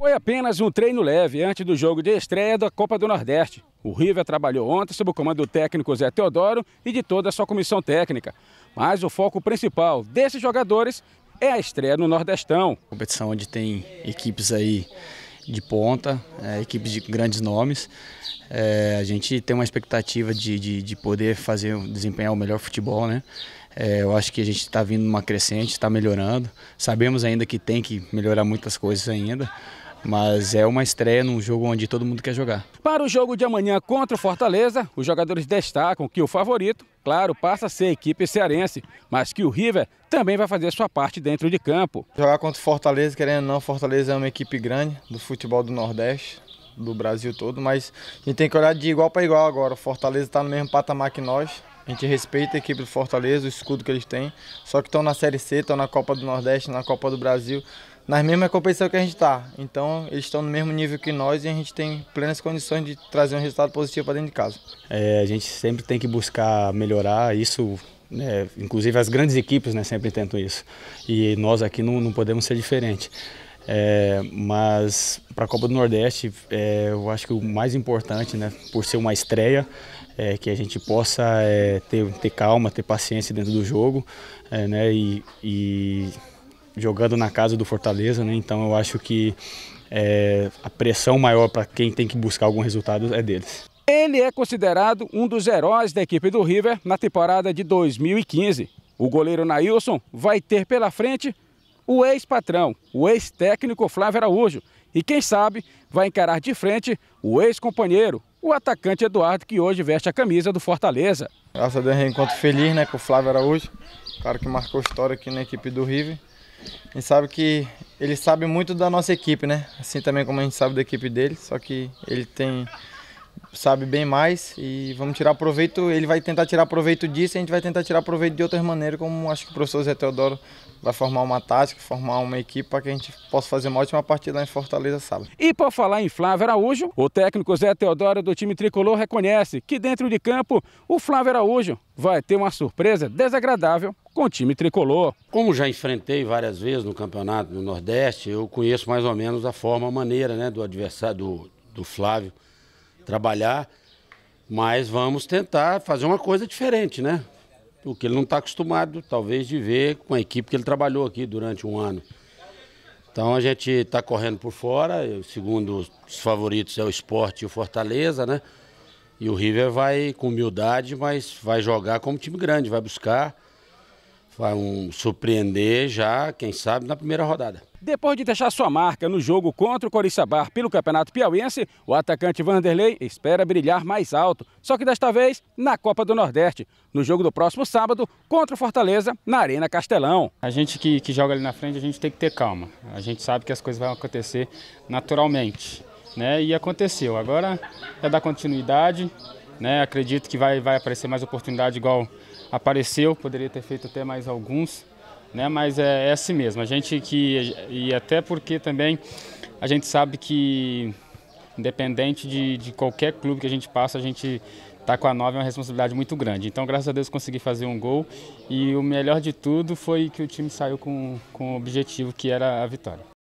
Foi apenas um treino leve antes do jogo de estreia da Copa do Nordeste. O River trabalhou ontem sob o comando do técnico Zé Teodoro e de toda a sua comissão técnica. Mas o foco principal desses jogadores é a estreia no Nordestão. Competição onde tem equipes aí de ponta, é, equipes de grandes nomes. É, a gente tem uma expectativa de, de, de, poder fazer, desempenhar o melhor futebol, né? É, eu acho que a gente está vindo numa crescente, está melhorando. Sabemos ainda que tem que melhorar muitas coisas ainda, mas é uma estreia num jogo onde todo mundo quer jogar. Para o jogo de amanhã contra o Fortaleza, os jogadores destacam que o favorito, claro, passa a ser a equipe cearense, mas que o River também vai fazer sua parte dentro de campo. Jogar contra o Fortaleza, querendo ou não, Fortaleza é uma equipe grande do futebol do Nordeste, do Brasil todo, mas a gente tem que olhar de igual para igual agora. O Fortaleza está no mesmo patamar que nós. A gente respeita a equipe do Fortaleza, o escudo que eles têm, só que estão na Série C, estão na Copa do Nordeste, na Copa do Brasil nas mesmas competições que a gente está. Então, eles estão no mesmo nível que nós e a gente tem plenas condições de trazer um resultado positivo para dentro de casa. É, a gente sempre tem que buscar melhorar isso. Né, inclusive as grandes equipes né, sempre tentam isso. E nós aqui não, não podemos ser diferente. É, mas para a Copa do Nordeste, é, eu acho que o mais importante, né, por ser uma estreia, é que a gente possa é, ter, ter calma, ter paciência dentro do jogo é, né, e, e jogando na casa do Fortaleza, né? Então eu acho que é, a pressão maior para quem tem que buscar algum resultado é deles. Ele é considerado um dos heróis da equipe do River na temporada de 2015. O goleiro Nailson vai ter pela frente o ex-patrão, o ex-técnico Flávio Araújo. E quem sabe vai encarar de frente o ex-companheiro, o atacante Eduardo, que hoje veste a camisa do Fortaleza. Graças a Deus, reencontro feliz né, com o Flávio Araújo, cara que marcou história aqui na equipe do River. A gente sabe que ele sabe muito da nossa equipe, né? Assim também como a gente sabe da equipe dele, só que ele tem sabe bem mais e vamos tirar proveito, ele vai tentar tirar proveito disso e a gente vai tentar tirar proveito de outras maneiras, como acho que o professor Zé Teodoro vai formar uma tática, formar uma equipe para que a gente possa fazer uma ótima partida lá em Fortaleza sábado. E por falar em Flávio Araújo, o técnico Zé Teodoro do time tricolor reconhece que dentro de campo o Flávio Araújo vai ter uma surpresa desagradável com o time tricolor. Como já enfrentei várias vezes no campeonato do Nordeste, eu conheço mais ou menos a forma, a maneira né, do adversário, do, do Flávio trabalhar, mas vamos tentar fazer uma coisa diferente, né? O que ele não está acostumado, talvez, de ver com a equipe que ele trabalhou aqui durante um ano. Então a gente está correndo por fora, segundo os favoritos é o esporte e o Fortaleza, né? E o River vai com humildade, mas vai jogar como time grande, vai buscar, vai um, surpreender já, quem sabe, na primeira rodada. Depois de deixar sua marca no jogo contra o Coriçabar pelo Campeonato Piauiense, o atacante Vanderlei espera brilhar mais alto, só que desta vez na Copa do Nordeste, no jogo do próximo sábado contra o Fortaleza, na Arena Castelão. A gente que, que joga ali na frente, a gente tem que ter calma. A gente sabe que as coisas vão acontecer naturalmente, né? E aconteceu. Agora é dar continuidade, né? Acredito que vai, vai aparecer mais oportunidade igual apareceu, poderia ter feito até mais alguns né? Mas é, é assim mesmo. A gente que e até porque também a gente sabe que independente de, de qualquer clube que a gente passa, a gente tá com a nove é uma responsabilidade muito grande. Então, graças a Deus, consegui fazer um gol e o melhor de tudo foi que o time saiu com, com o objetivo que era a vitória.